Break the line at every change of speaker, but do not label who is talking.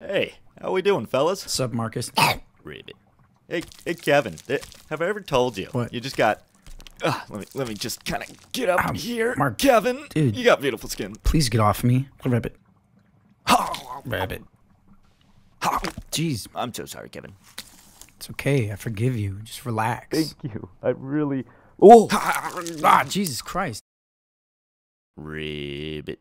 Hey, how we doing, fellas?
Sup, Marcus?
Ribbit. Hey, hey, Kevin. Have I ever told you?
What?
You just got. Uh, let me let me just kind of get up
Ow,
here,
Mark,
Kevin.
dude.
you got beautiful skin.
Please get off me. Rabbit. Rabbit. Jeez,
I'm so sorry, Kevin.
it's okay. I forgive you. Just relax.
Thank you. I really. Oh,
Ah, Jesus Christ.
Ribbit.